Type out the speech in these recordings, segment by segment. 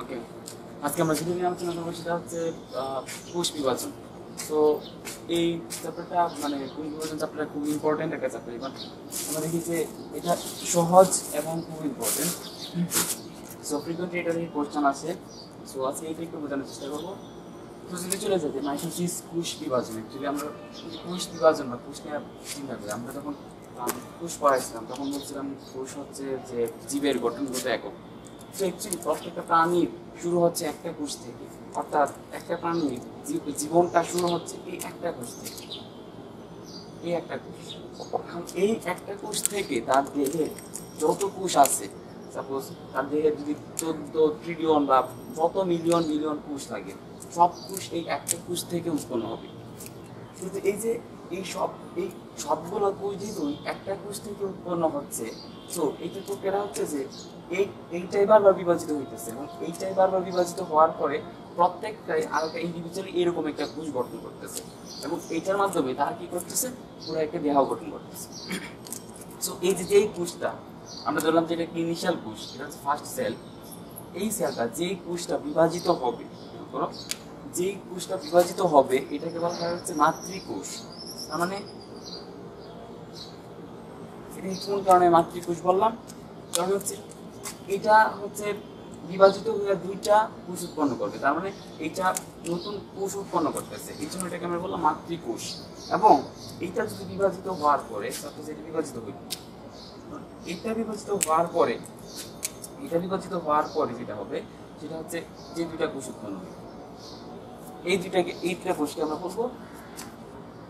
ওকে আজকে আমরা যেটা নিয়ে আলোচনা করব সেটা হচ্ছে কোষ বিভাজন। তো এই চ্যাপ্টারটা মানে কোষ বিভাজন চ্যাপ্টারটা খুব ইম্পর্টেন্ট একটা চ্যাপ্টার এবার আমরা দেখি যে এটা সহজ এবং খুব ইম্পর্টেন্ট সো ফ্রিকোয়েন্টলি এটা নিয়ে কোশ্চেন আছে। সো আজকে এইটা একটু বোঝানোর চেষ্টা করব। তো যদি চলে যেতে মাইটোসিস কোষ বিভাজন অ্যাকচুয়ালি আমরা কোষ বিভাজন বা কোষ নিয়ে চিন্তা করি, আমরা যখন কোষ পড়াইছিলাম, তখন বলছিলাম কোষ হচ্ছে যে জীবের গঠনগত একক। অ্যাকচুয়ালি প্রত্যেকটা প্রাণীর শুরু হচ্ছে একটা কোষ থেকে অর্থাৎ একটা প্রাণীর জীবনটা শুরু হচ্ছে এই একটা কোষ থেকে এই একটা কোষ এই একটা কোষ থেকে তার দেহে যত কোষ আছে সাপোজ তার দেহে যদি চোদ্দ ট্রিলিয়ন বা যত মিলিয়ন মিলিয়ন কোষ লাগে, সব কোষ এই একটা কোষ থেকে উৎপন্ন হবে। কিন্তু এই যে এই সব এই সবগুলো কোষ যেহেতু একটা কোষ থেকে উৎপন্ন হচ্ছে। তো এইটা তো কেনা হচ্ছে যে এই, এইটাই বারবার বিভাজিত হইতেছে এবং এইটাই বারবার বিভাজিত হওয়ার পরে প্রত্যেকটাই আলাদা ইন্ডিভিজুয়ালি এরকম একটা কোষ গঠন করতেছে এবং এইটার মাধ্যমে তারা কি করতেছে? পুরো একটা দেহ গঠন করতেছে। সো এই যে যেই কোষটা আমরা ধরলাম যে এটা ইনিশিয়াল কোষ এটা হচ্ছে ফার্স্ট সেল এই সেলটা যেই কোষটা বিভাজিত হবে যেই কোষটা বিভাজিত হবে, এটাকে বলা হয় হচ্ছে মাতৃকোষ তার মানে এটা কোন কারণে মাতৃকোষ বললাম? কারণ হচ্ছে এটা হচ্ছে বিভাজিত হয়ে দুইটা কোষ উৎপন্ন করবে। তার মানে এটা নতুন কোষ উৎপন্ন করতেছে। এই জন্য এটাকে আমরা বললাম মাতৃকোষ। এবং এটা যদি বিভাজিত হওয়ার পরে সাপোজ এটা বিভাজিত হইল, এটা বিভাজিত হওয়ার পরে, এটা বিভাজিত হওয়ার পরে যেটা হবে, সেটা হচ্ছে যে দুইটা কোষ উৎপন্ন হবে। এই দুইটাকে, এই দুইটা কোষকে আমরা বলব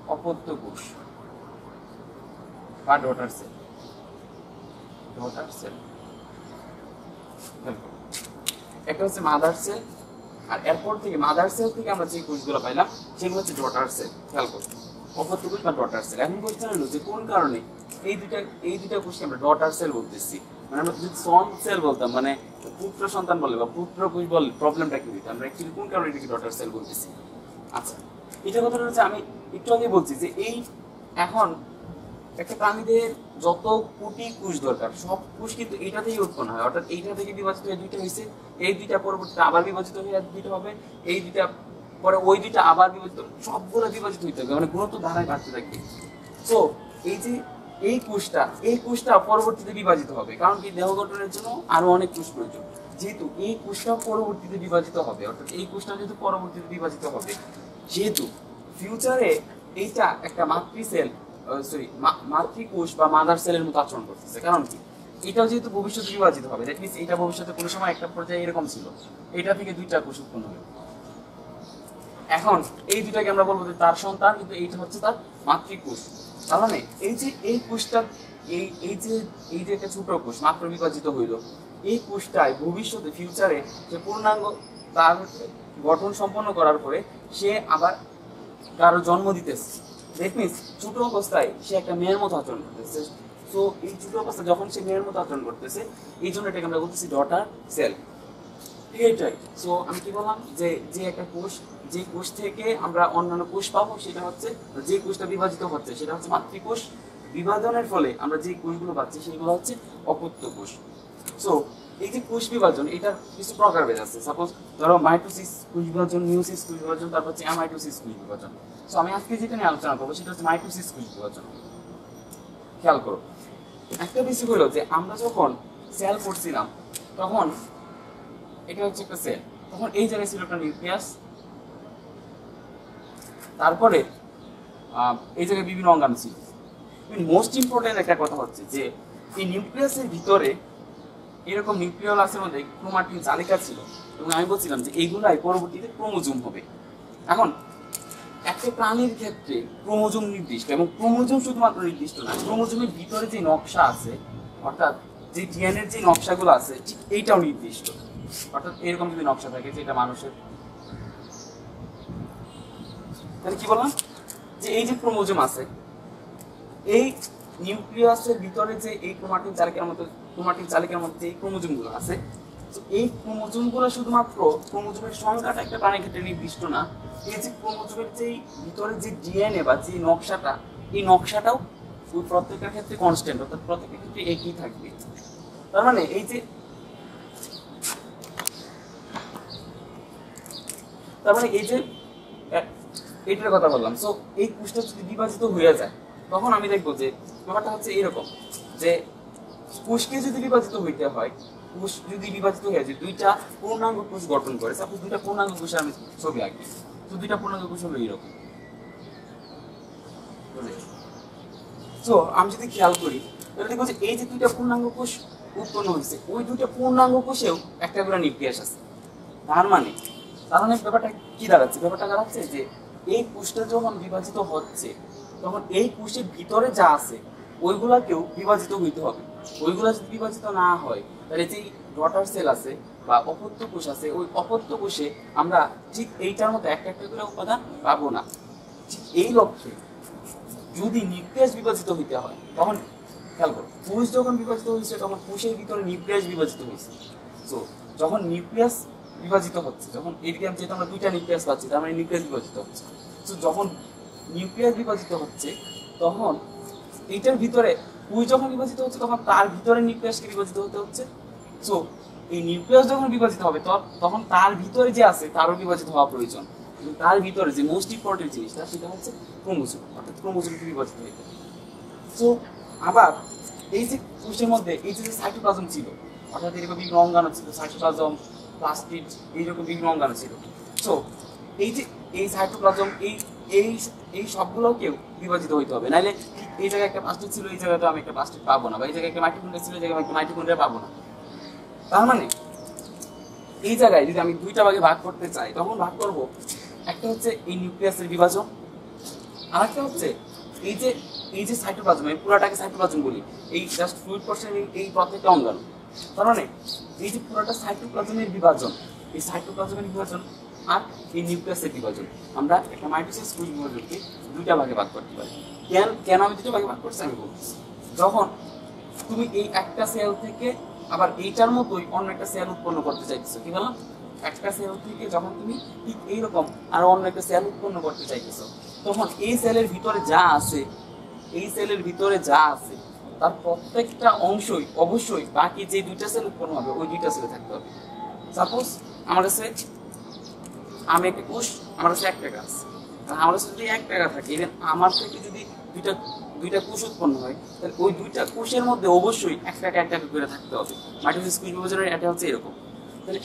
অপত্য কোষ বা ডটার সেল। Daughter cell. একটা হচ্ছে মাদার সেল আর এরপর থেকে মাদার সেল থেকে আমরা যে কোষগুলো পাইলাম, সেগুলো হচ্ছে ডটার সেল খেয়াল করো। অপত্য কোষ বা ডটার সেল এখন কোশ্চেন হলো যে কোন কারণে এই দুইটা এই দুইটা কোষকে আমরা ডটার সেল বলতেছি? মানে আমরা যদি সন সেল বলতাম মানে পুত্র সন্তান বলে বা পুত্র কোষ বলে প্রবলেমটা কি হইতো? আমরা অ্যাকচুয়ালি কোন কারণে এটাকে ডটার সেল বলতেছি? আচ্ছা এটা কথা হচ্ছে আমি একটু আগে বলছি যে এই এখন একটা প্রাণীদের যত কোটি কোষ দরকার, সব কোষ কিন্তু এইটা থেকেই উৎপন্ন হয়। অর্থাৎ এইটা থেকে বিভাজিত হয়ে দুইটা হয়েছে এই দুইটা পরবর্তীতে আবার বিভাজিত হয়ে দুইটা হবে, এই দুইটা পরে ওই দুইটা আবার বিভাজিত সবগুলো বিভাজিত হইতে হবে। মানে গুণত্ব ধারায় বাড়তে থাকবে তো এই যে এই কোষটা এই কোষটা পরবর্তীতে বিভাজিত হবে। কারণ কি? দেহ গঠনের জন্য আরও অনেক কোষ প্রয়োজন। যেহেতু এই কোষটা পরবর্তীতে বিভাজিত হবে, অর্থাৎ এই কোষটা যেহেতু পরবর্তীতে বিভাজিত হবে, যেহেতু ফিউচারে এইটা একটা মাতৃ সেল সরি মাতৃকোষ বা মাদার সেলের মতো আচরণ করতেছে। কারণ কি? এটাও যেহেতু ভবিষ্যতে বিভাজিত হবে দ্যাট মিনস এটা ভবিষ্যতে কোনো সময় একটা পর্যায়ে এরকম ছিল। এটা থেকে দুইটা কোষ উৎপন্ন হবে এখন এই দুটাকে আমরা বলব যে তার সন্তান, কিন্তু এইটা হচ্ছে তার মাতৃকোষ। মানে এই যে, এই কোষটা, এই এই যে এই যে একটা ছোট কোষ মাত্র বিভাজিত হইল, এই কোষটাই ভবিষ্যতে ফিউচারে যে পূর্ণাঙ্গ তার গঠন সম্পন্ন করার পরে সে আবার কারও জন্ম দিতেছে। দ্যাট মিনস ছোট অবস্থায় সে একটা মেয়ের মতো আচরণ করতেছে। তো এই ছোট অবস্থায় যখন সে মেয়ের মতো আচরণ করতেছে, এই জন্য এটাকে আমরা বলতেছি ডটার সেল এইটাই। সো আমি কি বললাম যে যে একটা কোষ, যে কোষ থেকে আমরা অন্যান্য কোষ পাবো, সেটা হচ্ছে, যে কোষটা বিভাজিত হচ্ছে, সেটা হচ্ছে মাতৃকোষ বিভাজনের ফলে আমরা যে কোষগুলো পাচ্ছি, সেগুলো হচ্ছে অপত্য কোষ। সো এই যে কোষ বিভাজন এটার কিছু প্রকারভেদ আছে। সাপোজ ধরো মাইটোসিস কোষ বিভাজন নিউসিস কোষ বিভাজন, তারপর হচ্ছে অ্যামাইটোসিস কোষ বিভাজন। সো আমি আজকে যেটা নিয়ে আলোচনা করব, সেটা হচ্ছে মাইটোসিস কোষ বিভাজন। খেয়াল করো। একটা বিষয় হলো যে, আমরা যখন সেল করছিলাম, তখন এটা হচ্ছে একটা সেল তখন এই জায়গায় ছিল একটা নিউক্লিয়াস তারপরে এই জায়গায় বিভিন্ন অঙ্গাণু ছিল। মোস্ট ইম্পর্টেন্ট একটা কথা হচ্ছে যে, এই নিউক্লিয়াসের ভিতরে এরকম নিউক্লিয়াসের মধ্যে ক্রোমাটিন চালিকা ছিল এবং আমি বলছিলাম যে এইগুলাই পরবর্তীতে ক্রোমোজোম হবে। এখন, একটা প্রাণীর ক্ষেত্রে ক্রোমোজোম নির্দিষ্ট এবং ক্রোমোজোম শুধুমাত্র নির্দিষ্ট না, ক্রোমোজোমের ভিতরে যে নকশা আছে, অর্থাৎ যে ডিএনএর যে নকশাগুলো আছে, ঠিক এইটাও নির্দিষ্ট। অর্থাৎ এরকম যদি নকশা থাকে যেটা মানুষের। তাহলে কি বললাম? যে এই যে ক্রোমোজোম আছে, এই নিউক্লিয়াসের ভিতরে যে এই ক্রোমাটিন চালিকার মতো ক্রোমাটিন চালিকার মধ্যে যে ক্রোমোজোমগুলো আছে। তো এই ক্রোমোজোমগুলো শুধুমাত্র ক্রোমোজোমের সংখ্যাটা একটা প্রাণীর ক্ষেত্রে নির্দিষ্ট না, এই যে ক্রোমোজোমের যে ভিতরে যে ডিএনএ বা যে নকশাটা, এই নকশাটাও প্রত্যেকের ক্ষেত্রে কনস্ট্যান্ট অর্থাৎ প্রত্যেকের ক্ষেত্রে একই থাকবে। তার মানে এই যে তার মানে এই যে এইটার কথা বললাম। সো এই কোষটা যদি বিভাজিত হয়ে যায়, তখন আমি দেখব যে ব্যাপারটা হচ্ছে এরকম যে কোষকে যদি বিভাজিত হইতে হয়, কোষ যদি বিভাজিত হয়ে যায় দুইটা পূর্ণাঙ্গ কোষ গঠন করে সাপোজ দুইটা পূর্ণাঙ্গ কোষের আমি ছবি আঁকি, তো দুইটা পূর্ণাঙ্গ কোষ হলো এইরকম। তো আমি যদি খেয়াল করি, তাহলে দেখব যে এই যে দুইটা পূর্ণাঙ্গ কোষ উৎপন্ন হয়েছে ওই দুইটা পূর্ণাঙ্গ কোষেও একটা করে নিউক্লিয়াস আছে। তার মানে তার মানে ব্যাপারটা কি দাঁড়াচ্ছে? ব্যাপারটা দাঁড়াচ্ছে যে এই কোষটা যখন বিভাজিত হচ্ছে, তখন এই কোষের ভিতরে যা আছে, ওইগুলাকেও বিভাজিত হইতে হবে। ওইগুলা যদি বিভাজিত না হয়, তাহলে যে ডটার সেল আছে বা অপত্য কোষ আছে, ওই অপত্য কোষে আমরা ঠিক এইটার মতো একটা একটা করে উপাদান পাবো না। এই লক্ষ্যে যদি নিউক্লিয়াস বিভাজিত হইতে হয়, তখন খেয়াল করো কোষ যখন বিভাজিত হয়েছে তখন কোষের ভিতরে নিউক্লিয়াস বিভাজিত হয়েছে সো যখন নিউক্লিয়াস বিভাজিত হচ্ছে, যখন এদিকে আমি যেহেতু আমরা দুইটা নিউক্লিয়াস পাচ্ছি, তার মানে নিউক্লিয়াস বিভাজিত হচ্ছে। সো যখন নিউক্লিয়াস বিভাজিত হচ্ছে, তখন এইটার ভিতরে কোষ যখন বিভাজিত হচ্ছে, তখন তার ভিতরে নিউক্লিয়াসকে বিভাজিত হতে হচ্ছে। সো এই নিউক্লিয়াস যখন বিভাজিত হবে তখন তার ভিতরে যে আছে, তারও বিভাজিত হওয়া প্রয়োজন। তার ভিতরে যে মোস্ট ইম্পর্টেন্ট জিনিসটা, সেটা হচ্ছে ক্রোমোজোম। অর্থাৎ ক্রোমোজোমকে বিভাজিত হইতে সো আবার এই যে কোষের মধ্যে, এই যে সাইটোপ্লাজম ছিল, অর্থাৎ এরকম বিভিন্ন অঙ্গাণু ছিল সাইটোপ্লাজম প্লাস্টিড এইরকম বিভিন্ন অঙ্গাণু ছিল। সো এই যে এই সাইটোপ্লাজম এই এই এই সবগুলোকেও বিভাজিত হইতে হবে। নাইলে এই জায়গায় একটা প্লাস্টিক ছিল, এই জায়গাতে আমি একটা প্লাস্টিক পাবো না, বা এই জায়গায় একটা মাইটোকন্ড্রিয়া ছিল, এই জায়গায় একটা মাইটোকন্ড্রিয়া পাবো না। তার মানে এই জায়গায় যদি আমি দুইটা ভাগে ভাগ করতে চাই, তখন ভাগ করব একটা হচ্ছে এই নিউক্লিয়াসের বিভাজন, আরেকটা হচ্ছে এই যে এই যে সাইটোপ্লাজম এই পুরাটাকে সাইটোপ্লাজম বলি, এই জাস্ট ফ্লুইড পোর্শন এই প্রত্যেকটা অঙ্গাণু। তার মানে এই যে পুরোটা সাইটোপ্লাজমের বিভাজন, এই সাইটোপ্লাজমের বিভাজন আর এই নিউক্লিয়াসের বিভাজন, আমরা একটা মাইটোসিস বিভাজনকে দুইটা ভাগে ভাগ করতে পারি। কেন কেন আমি দুটো ভাগে করছি আমি বলছি। যখন তুমি এই একটা সেল থেকে আবার এইটার মতোই অন্য একটা সেল উৎপন্ন করতে চাইতেছো, কি বললাম? একটা সেল থেকে যখন তুমি ঠিক এইরকম আর অন্য একটা সেল উৎপন্ন করতে চাইতেছো, তখন এই সেলের ভিতরে যা আছে, এই সেলের ভিতরে যা আছে, তার প্রত্যেকটা অংশই অবশ্যই বাকি যে দুইটা সেল উৎপন্ন হবে, ওই দুইটা সেলে থাকতে হবে। সাপোজ আমার কাছে আমি একটা কোষ, আমার কাছে এক টাকা আছে আর আমার কাছে যদি এক টাকা থাকে। ইভেন আমার থেকে যদি দুইটা দুইটা কোষ উৎপন্ন হয়, তাহলে ওই দুইটা কোষের মধ্যে অবশ্যই এক টাকা এক টাকা করে থাকতে হবে। মাইটোসিস কোষ বিভাজনের এটা হচ্ছে এরকম। তাহলে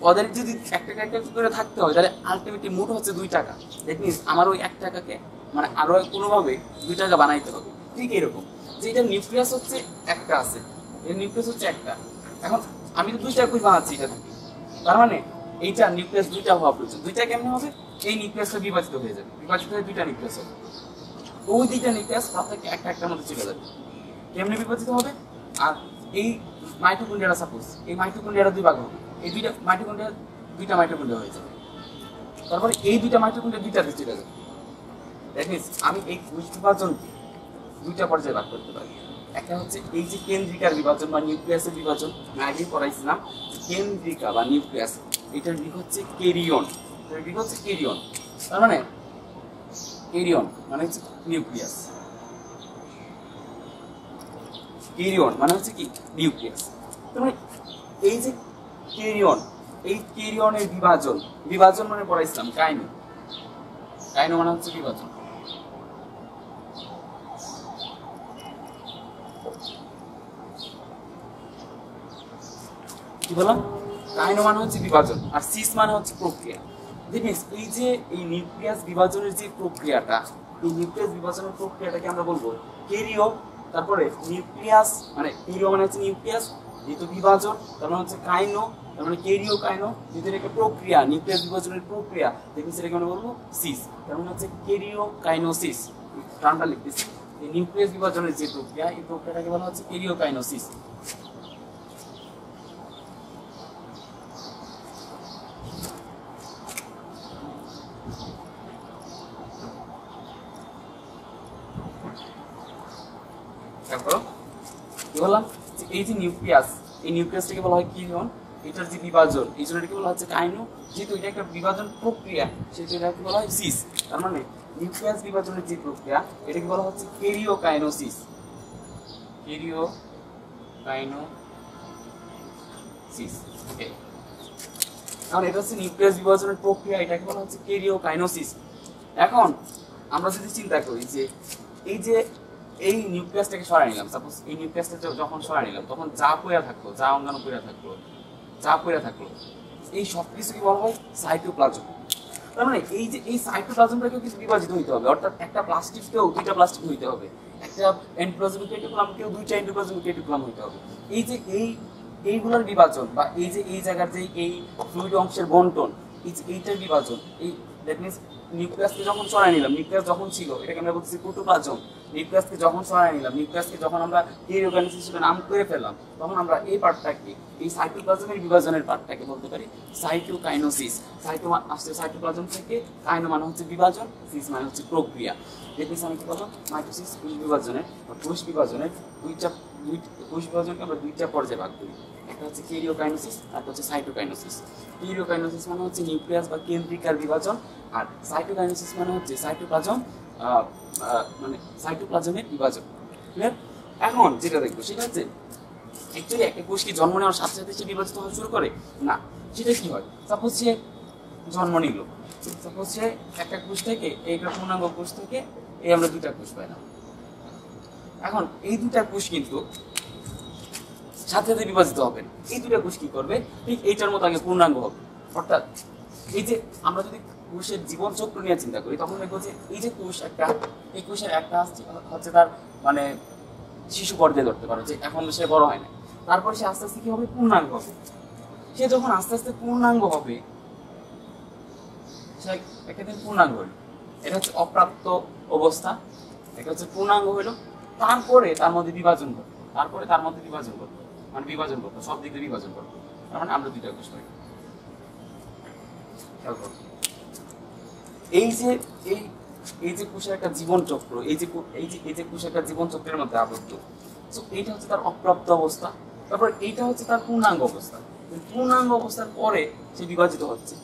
ওদের যদি এক টাকা এক টাকা করে থাকতে হয়, তাহলে আলটিমেটলি মোট হচ্ছে দুই টাকা। দ্যাট মিনস আমার ওই এক টাকাকে মানে আরও কোনোভাবে দুই টাকা বানাইতে হবে। ঠিক এরকম। যে এটা নিউক্লিয়াস হচ্ছে একটা আছে। এর নিউক্লিয়াস হচ্ছে একটা। এখন আমি তো দুইটা কোষ বানাচ্ছি এটা থেকে তার মানে এইটা নিউক্লিয়াস দুইটা হওয়া প্রয়োজন। দুইটা কেমন হবে? এই নিউক্লিয়াসটা বিভাজিত হয়ে যাবে। বিভাজিত হয়ে দুইটা নিউক্লিয়াস হবে। ওই দুইটা নিউক্লিয়াস থেকে একটা একটার মধ্যে চলে যাবে। কেমনে বিভাজিত হবে? আর এই মাইটোকন্ড্রিয়াটা সাপোজ এই মাইটোকন্ড্রিয়াটা দুই ভাগ হবে। এই দুইটা মাইটোকন্ড্রিয়া দুইটা মাইটোকন্ড্রিয়া হয়ে যাবে। তারপরে এই দুইটা মাইটোকন্ড্রিয়া দুইটাতে চলে যাবে। দ্যাট মিনস আমি এই কোষ বিভাজনকে দুইটা পর্যায়ে ভাগ করতে পারি। একটা হচ্ছে এই যে কেন্দ্রিকার বিভাজন বা নিউক্লিয়াসের বিভাজন আগে পড়াইছিলাম কেন্দ্রিকা বা নিউক্লিয়াস এটার দিক হচ্ছে কেরিয়ন। এটার হচ্ছে কেরিয়ন। তার মানে কেরিয়ন মানে হচ্ছে নিউক্লিয়াস। কেরিয়ন মানে হচ্ছে কি? নিউক্লিয়াস। তার মানে এই যে কেরিয়ন, এই কেরিয়নের বিভাজন বিভাজন মানে পড়াইছিলাম কাইনো। কাইনো মানে হচ্ছে বিভাজন। কি বললাম? কাইনো মানে হচ্ছে বিভাজন, আর সিস মানে হচ্ছে প্রক্রিয়া। দেখিস এই যে এই নিউক্লিয়াস বিভাজনের যে প্রক্রিয়াটা, এই নিউক্লিয়াস বিভাজনের প্রক্রিয়াটাকে আমরা বলব কেরিও তারপরে নিউক্লিয়াস মানে কেরিও মানে হচ্ছে নিউক্লিয়াস যেহেতু বিভাজন, তার মানে হচ্ছে কাইনো, তার মানে কেরিও কাইনো যেহেতু একটা প্রক্রিয়া নিউক্লিয়াস বিভাজনের প্রক্রিয়া দেখুন সেটাকে আমরা বলব সিস, তার মানে হচ্ছে কেরিও কাইনোসিস টার্মটা লিখতেছি। এই নিউক্লিয়াস বিভাজনের যে প্রক্রিয়া, এই প্রক্রিয়াটাকে বলা হচ্ছে কেরিও কাইনোসিস তারপর কি বললাম যে এই যে নিউক্লিয়াস এই নিউক্লিয়াসটাকে বলা হয় কি কিরিয়ন, এটার যে বিভাজন, এই জন্য এটাকে বলা হচ্ছে কাইনো, যেহেতু এটা একটা বিভাজন প্রক্রিয়া সেটা এটাকে বলা হয় সিস তার মানে নিউক্লিয়াস বিভাজনের যে প্রক্রিয়া, এটাকে বলা হচ্ছে কেরিও কাইনোসিস কেরিও কাইনোসিস কারণ এটা হচ্ছে নিউক্লিয়াস বিভাজনের প্রক্রিয়া, এটাকে বলা হচ্ছে কেরিওকাইনোসিস। এখন আমরা যদি চিন্তা করি যে এই যে এই নিউক্লিয়াসটাকে সরাই নিলাম সাপোজ এই নিউক্লিয়াসটা যখন সরাই নিলাম, তখন যা পইরা থাকল, যা অঙ্গাণু পইরা থাকল, যা পইরা থাকল, এই সব কিছুকে বলা হয় সাইটোপ্লাজম তার মানে এই যে এই সাইটোপ্লাজমটাকেও কিছু বিভাজিত হইতে হবে, অর্থাৎ একটা প্লাস্টিককেও দুইটা প্লাস্টিক হইতে হবে, একটা এন্ডোপ্লাজমিক রেটিকুলামকেও দুইটা এন্ডোপ্লাজমিক রেটিকুলাম হইতে হবে। এই যে এই, এইগুলোর বিভাজন বা এই যে এই জায়গার যে এই ফ্লুইড অংশের বন্টন, এই যে এইটার বিভাজন, এই দ্যাট মিনস নিউক্লিয়াসকে যখন সরাই নিলাম, নিউক্লিয়াস যখন ছিল, এটাকে আমরা বলতেছি প্রোটোপ্লাজম নিউক্লিয়াসকে যখন সরাই নিলাম নিউক্লিয়াসকে যখন আমরা কেরিওগানিস হিসেবে নাম করে ফেললাম, তখন আমরা এই পার্টটাকে, এই সাইটোপ্লাজমের বিভাজনের পার্টটাকে বলতে পারি সাইটোকাইনোসিস। সাইটো আসছে সাইটোপ্লাজম থেকে, কাইনো মানে হচ্ছে বিভাজন, সিস মানে হচ্ছে প্রক্রিয়া। মিনস আমি কি বললাম? মাইটোসিস বিভাজনের কোষ বিভাজনের দুইটা কোষ বিভাজনকে আমরা দুইটা পর্যায়ে ভাগ করি। একটা হচ্ছে কেরিওকাইনোসিস আর হচ্ছে সাইটোকাইনোসিস। কেরিওকাইনোসিস মানে হচ্ছে নিউক্লিয়াস বা কেন্দ্রিকার বিভাজন আর সাইটোকাইনোসিস মানে হচ্ছে সাইটোপ্লাজম মানে সাইটোপ্লাজমের বিভাজন। এখন যেটা দেখব সেটা হচ্ছে অ্যাকচুয়ালি একটা কোষ কি জন্ম নেওয়ার সাথে সাথে সে বিভাজিত হওয়া শুরু করে? না। সেটা কি হয়? সাপোজ সে জন্ম নিল। সাপোজ সে একটা কোষ থেকে, এইটা পূর্ণাঙ্গ কোষ থেকে, এই আমরা দুইটা কোষ পাইলাম। এখন এই দুটা কোষ কিন্তু সাথে সাথে বিভাজিত হবে। এই দুটা কোষ কি করবে? ঠিক এইটার মতো আগে পূর্ণাঙ্গ হবে। অর্থাৎ এই যে আমরা যদি কোষের জীবন চক্র নিয়ে চিন্তা করি, তখন দেখব যে এই যে কোষ একটা, এই কোষের একটা হচ্ছে- তার মানে শিশু পর্যায়ে ধরতে পারো, যে এখন সে বড় হয় না তারপরে সে আস্তে আস্তে কি হবে? পূর্ণাঙ্গ হবে। সে যখন আস্তে আস্তে পূর্ণাঙ্গ হবে, সে একটা দিন পূর্ণাঙ্গ হলো। এটা হচ্ছে অপ্রাপ্ত অবস্থা। এটা হচ্ছে পূর্ণাঙ্গ হলো। তারপরে তার মধ্যে বিভাজন করবে তারপরে তার মধ্যে বিভাজন করবে মানে বিভাজন করবে সব দিক দিয়ে বিভাজন করবে মানে আমরা দুইটা কোষ পাই এই যে, এই এই যে কোষের একটা জীবন চক্র, এই যে এই যে এই যে কোষের একটা জীবন চক্রের মধ্যে আবদ্ধ তো এইটা হচ্ছে তার অপ্রাপ্ত অবস্থা। তারপর এইটা হচ্ছে তার পূর্ণাঙ্গ অবস্থা। পূর্ণাঙ্গ অবস্থার পরে সে বিভাজিত হচ্ছে।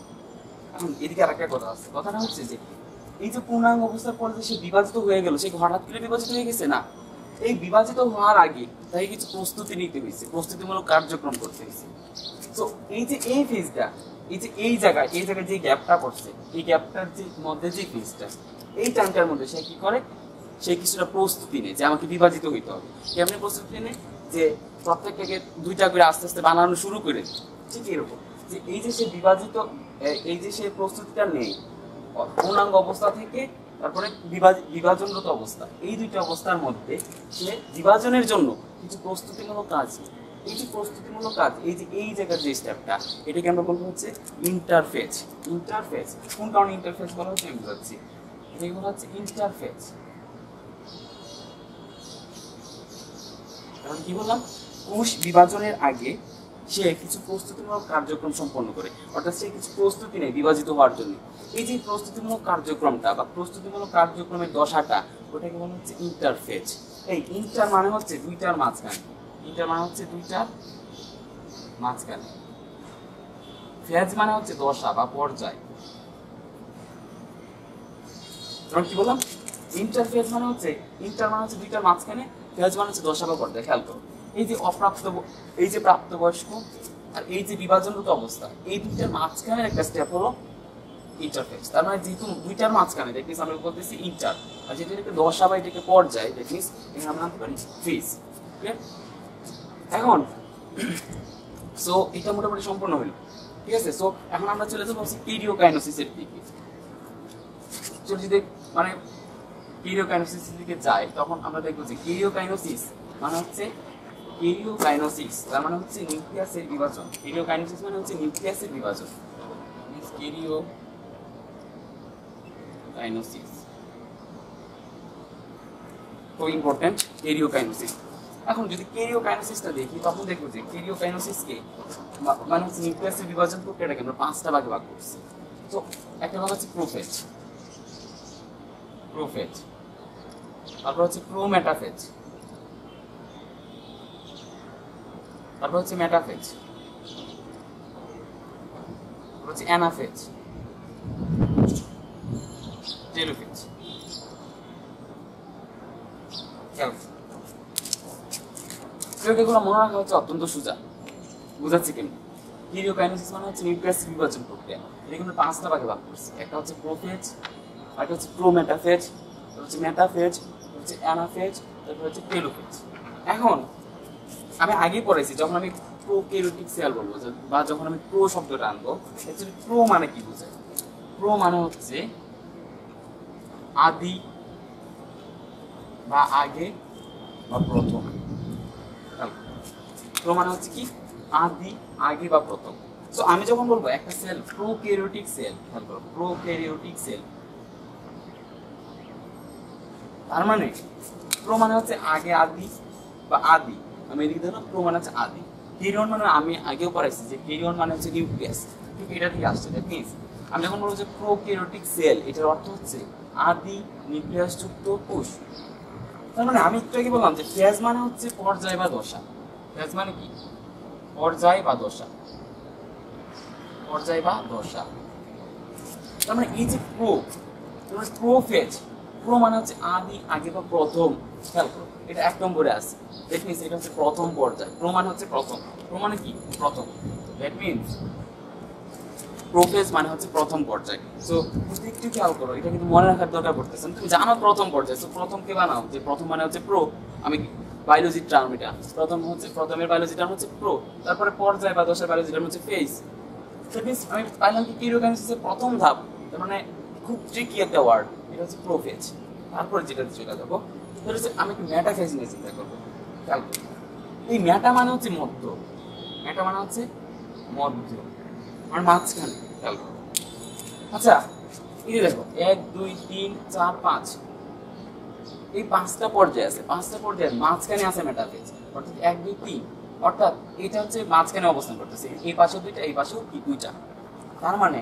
এখন এদিকে আরেকটা কথা আছে। কথাটা হচ্ছে যে, এই যে পূর্ণাঙ্গ অবস্থার পরে যে সে বিভাজিত হয়ে গেল, সে হঠাৎ করে বিভাজিত হয়ে গেছে না? এই বিভাজিত হওয়ার আগে তাই কিছু প্রস্তুতি নিতে হয়েছে, প্রস্তুতিমূলক কার্যক্রম করতে হয়েছে। তো এই যে এই ফেজটা এই যে এই জায়গা এই জায়গায় যে গ্যাপটা পড়ছে, এই গ্যাপটার যে মধ্যে যে ফেজটা এই টাইমটার মধ্যে সে কি করে? সে কিছুটা প্রস্তুতি নেয় যে আমাকে বিভাজিত হইতে হবে। কেমনি প্রস্তুতি নেয়? যে প্রত্যেকটাকে দুইটা করে আস্তে আস্তে বানানো শুরু করে ঠিক এরকম। যে এই যে সে বিভাজিত এই যে সে প্রস্তুতিটা নেই পূর্ণাঙ্গ অবস্থা থেকে তারপরে বিভাজ- বিভাজনরত অবস্থা। এই দুইটা অবস্থার মধ্যে সে বিভাজনের জন্য কিছু প্রস্তুতিমূলক কাজ এই যে প্রস্তুতিমূলক কাজ, এই যে, এই জায়গার যে স্টেপটা এটাকে আমরা বলব হচ্ছে ইন্টারফেস ইন্টারফেস কোন কারণে ইন্টারফেস বলা হচ্ছে আমি বুঝাচ্ছি। এটাকে বলা হচ্ছে ইন্টারফেস কারণ কি বললাম? কোষ বিভাজনের আগে সে কিছু প্রস্তুতিমূলক কার্যক্রম সম্পন্ন করে। অর্থাৎ সে কিছু প্রস্তুতি নেয় বিভাজিত হওয়ার জন্য। এই যে প্রস্তুতিমূলক কার্যক্রমটা বা প্রস্তুতিমূলক কার্যক্রমের দশাটা, ওটাকে বলা হচ্ছে ইন্টারফেজ এই ইন্টার মানে হচ্ছে দুইটার মাঝখানে। ইন্টার মানে হচ্ছে দুইটার মাঝখানে। ফেজ মানে হচ্ছে দশা বা পর্যায়। কি বললাম? ইন্টারফেজ মানে হচ্ছে ইন্টার মানে হচ্ছে দুইটার মাঝখানে ফেজ মানে হচ্ছে দশা বা পর্যায়। খেয়াল করো। এই যে অপ্রাপ্ত এই যে প্রাপ্তবয়স্ক আর এই যে বিভাজনরত অবস্থা, এই দুইটার মাঝখানে একটা স্টেপ হলো ইন্টারফেস তার মানে যেহেতু দুইটার মাঝখানে মিনস আমরা বলতেছি ইন্টার আর যেটা এটাকে দশা বা এটাকে পর্যায় দ্যাট মিনস এখানে আমরা আনতে পারি ফেজ এখন সো এটা মোটামুটি সম্পূর্ণ হলো ঠিক আছে? সো এখন আমরা চলে যাব হচ্ছে পিরিওকাইনোসিসের দিকে। চলে যদি মানে কিরিওকাইনোসিস দিকে যাই, তখন আমরা দেখব যে কিরিওকাইনোসিস মানে হচ্ছে কিরিওকাইনোসিস তার মানে হচ্ছে নিউক্লিয়াসের বিভাজন। কিরিওকাইনোসিস মানে হচ্ছে নিউক্লিয়াসের বিভাজন। কিরিও কাইনোসিস খুব ইম্পর্টেন্ট কেরিওকাইনোসিস। এখন যদি কেরিওকাইনোসিসটা দেখি, তখন দেখব যে কেরিওকাইনোসিসকে মানে হচ্ছে নিউক্লিয়াসের বিভাজন প্রক্রিয়াটাকে আমরা পাঁচটা ভাগে ভাগ করছি। তো একটা ভাগ হচ্ছে প্রোফেজ। প্রোফেজ। তারপর হচ্ছে প্রোমেটাফেজ তারপর হচ্ছে মেটাফেজ হচ্ছে অ্যানাফেজ টেলোফেজ এগুলো মনে রাখা হচ্ছে অত্যন্ত সোজা। বুঝাচ্ছি কেমনি কিরিওকাইনেসিস মানে হচ্ছে নিউক্লিয়াস বিভাজন প্রক্রিয়া। এটা কিন্তু পাঁচটা ভাগে ভাগ করছে। একটা হচ্ছে প্রোফেজ একটা হচ্ছে প্রোমেটাফেজ হচ্ছে মেটাফেজ হচ্ছে অ্যানাফেজ তারপর হচ্ছে টেলোফেজ এখন আমি আগে পড়েছি যখন আমি প্রো কেরোটিক সেল বলব বা যখন আমি প্রো শব্দটা আনব অ্যাকচুয়ালি প্রো মানে কি বোঝায়? প্রো মানে হচ্ছে আদি বা আগে বা প্রথম। প্রো মানে হচ্ছে কি? আদি, আগে বা প্রথম। সো আমি যখন বলব, একটা সেল প্রোক্যারিওটিক সেল খেয়াল করো প্রোক্যারিওটিক সেল তার মানে প্রো মানে হচ্ছে আগে আদি বা আদি। আমি এদিকে ধরো প্রো মানে হচ্ছে আদি। কেরিয়ন মানে আমি আগেও পড়াইছি যে কেরিয়ন মানে হচ্ছে নিউক্লিয়াস ঠিক এটা থেকে আসছে দ্যাট মিনস আমি যখন বলব যে প্রোক্যারিওটিক সেল এটার অর্থ হচ্ছে আদি নিউক্লিয়াস যুক্ত কোষ। তার মানে আমি একটু আগে বললাম যে ফেজ মানে হচ্ছে পর্যায় বা দশা। ফেজ মানে কি? পর্যায় বা দশা। পর্যায় বা দশা। তার মানে এই যে প্রো প্রো ফেজ প্রো মানে হচ্ছে আদি, আগে বা প্রথম। খেয়াল করো, এটা এক নম্বরে আছে। দ্যাট মিনস এটা হচ্ছে প্রথম পর্যায়। প্রো মানে হচ্ছে প্রথম। প্রো মানে কি? প্রথম। দ্যাট মিনস প্রোফেজ মানে হচ্ছে প্রথম পর্যায়। সো একটু খেয়াল করো, এটা কিন্তু মনে রাখার দরকার পড়তেছে। তুমি জানো প্রথম পর্যায়। সো প্রথম কে বানাও? যে প্রথম মানে হচ্ছে প্রো আমি বায়োলজির টার্ম এটা। প্রথম হচ্ছে, প্রথমের বায়োলজি টার্ম হচ্ছে প্রো তারপরে পর্যায় বা দশের বায়োলজি টার্ম হচ্ছে ফেজ আমি পাইলাম কি কিরোকাইনেসিসের প্রথম ধাপ। তার মানে খুব ট্রিকি একটা ওয়ার্ড এটা হচ্ছে প্রোফেজ তারপরে যেটা চলে যাব, সেটা হচ্ছে আমি একটু ম্যাটাফেজ নিয়ে চিন্তা করব। খেয়াল। এই ম্যাটা মানে হচ্ছে মধ্য ম্যাটা মানে হচ্ছে মধ্য মানে মাঝখানে। খেয়াল আচ্ছা এই দেখো এক দুই তিন চার পাঁচ। এই পাঁচটা পর্যায়ে আছে পাঁচটা পর্যায়ে মাঝখানে আছে মেটাফেজ অর্থাৎ এক দুই তিন। অর্থাৎ এটা হচ্ছে মাঝখানে অবস্থান করতেছে। এই পাশেও দুইটা এই পাশেও কি দুইটা। তার মানে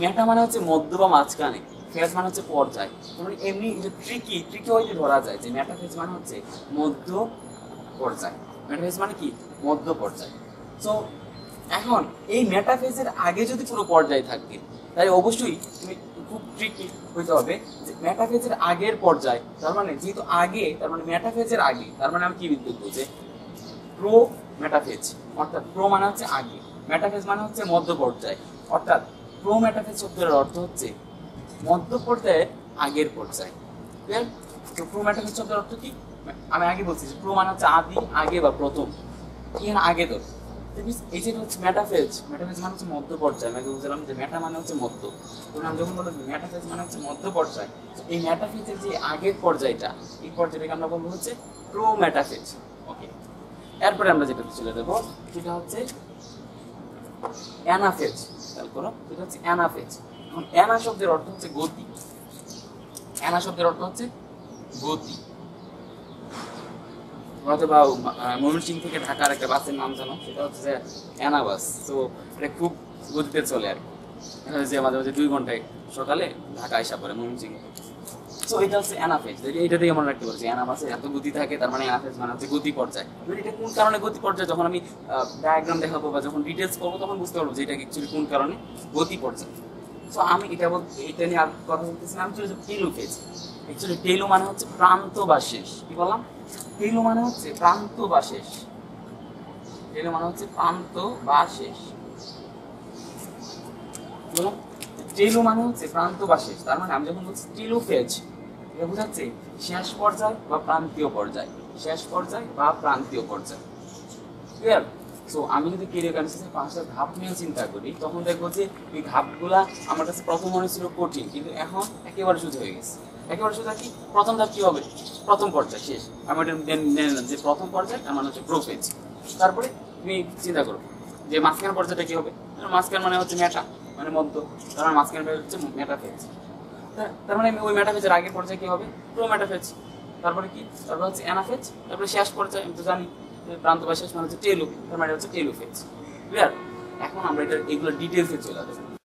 মেটা মানে হচ্ছে মধ্য বা মাঝখানে। ফেজ মানে হচ্ছে পর্যায়। তারপরে এমনি যে ট্রিকি ট্রিকি হইতে ধরা যায়, যে মেটাফেজ মানে হচ্ছে মধ্য পর্যায়। মেটাফেজ মানে কি? মধ্য পর্যায়। সো এখন এই মেটাফেজের আগে যদি কোনো পর্যায় থাকে তাই অবশ্যই তুমি খুব ট্রিকি হইতে হবে যে মেটাফেজের আগের পর্যায়, তার মানে যেহেতু আগে, তার মানে মেটাফেজের আগে, তার মানে আমি কি বুঝব যে প্রো মেটাফেজ অর্থাৎ প্রো মানে হচ্ছে আগে মেটাফেজ মানে হচ্ছে মধ্য পর্যায়। অর্থাৎ প্রো মেটাফেজ শব্দের অর্থ হচ্ছে মধ্য পর্যায়ের আগের পর্যায়। তো প্রো মেটাফেজ শব্দের অর্থ কি? আমি আগে বলছি যে প্রো মানে হচ্ছে আদি, আগে বা প্রথম। এখানে আগে তো? এই যে হচ্ছে মেটাফেজ মেটাফেজ মানে হচ্ছে মধ্য পর্যায়। আমি বুঝলাম যে মেটা মানে হচ্ছে মধ্য। আমি যখন বললাম মেটাফেজ মানে হচ্ছে মধ্য পর্যায় এই মেটাফেজের যে আগের পর্যায়টা, এই পর্যায়টাকে আমরা বলব হচ্ছে প্রো মেটাফেজ ওকে এরপরে আমরা যেটা চলে যাব, সেটা হচ্ছে অ্যানাফেজ। খেয়াল করো, এটা হচ্ছে অ্যানাফেজ। অ্যানা শব্দের অর্থ হচ্ছে গতি। অ্যানা শব্দের অর্থ হচ্ছে গতি। অথবা ময়মনসিং থেকে ঢাকার একটা বাসের নাম জানো? সেটা হচ্ছে অ্যানা বাস তো এটা খুব গতিতে চলে আর যে মাঝে মাঝে দুই ঘন্টায় সকালে ঢাকা আসা পড়ে ময়মনসিং সো। এটা হচ্ছে অ্যানাফেজ এটাতেই আমরা রাখতে পারছি অ্যানাফাসে এত গতি থাকে, তার মানে অ্যানাফেজ মানে হচ্ছে গতি পর্যায়। এটা কোন কারণে গতি পর্যায়? যখন আমি ডায়াগ্রাম দেখাবো বা যখন ডিটেলস করব, তখন বুঝতে পারব যে এটা অ্যাকচুয়ালি কোন কারণে গতি পর্যায়। সো আমি এটা বল, এটা নিয়ে কথা বলতেছি না। আমি যাব টেলু ফেজ অ্যাকচুয়ালি টেলু মানে হচ্ছে প্রান্ত বা শেষ কি বললাম? টেলু মানে হচ্ছে প্রান্ত বা শেষ টেলু মানে হচ্ছে প্রান্ত বা শেষ টেলু মানে হচ্ছে প্রান্ত বা শেষ তার মানে আমি যখন বলছি টেলু ফেজ এটা বোঝাচ্ছে শেষ পর্যায় বা প্রান্তীয় পর্যায়। শেষ পর্যায় বা প্রান্তীয় পর্যায়। ক্লিয়ার সো আমি যদি কেরিয়ার কানেকশনের পাঁচটা ধাপ নিয়ে চিন্তা করি, তখন দেখব যে এই ধাপগুলা আমার কাছে প্রথম মনে ছিল কঠিন, কিন্তু এখন একেবারে সোজা হয়ে গেছে। একেবারে সোজা কি প্রথম ধাপ কি হবে? প্রথম পর্যায়, শেষ। আমি এটা যে প্রথম পর্যায় আমার হচ্ছে প্রোফেজ তারপরে তুমি চিন্তা করো যে মাঝখান পর্যায়টা কি হবে? মাঝখান মানে হচ্ছে মেটা মানে মধ্য। তার মানে হচ্ছে মেটাফেজ তার মানে ওই মেটাফেজের আগের পর্যায়ে কি হবে? প্রো মেটাফেজ তারপরে কি? তারপরে হচ্ছে অ্যানাফেজ তারপরে শেষ পর্যায়ে, আমি তো জানি। প্রান্ত মানে হচ্ছে টেলু মানে হচ্ছে টেলু ক্লিয়ার এখন আমরা এটা এগুলো ডিটেলসে চলে যাব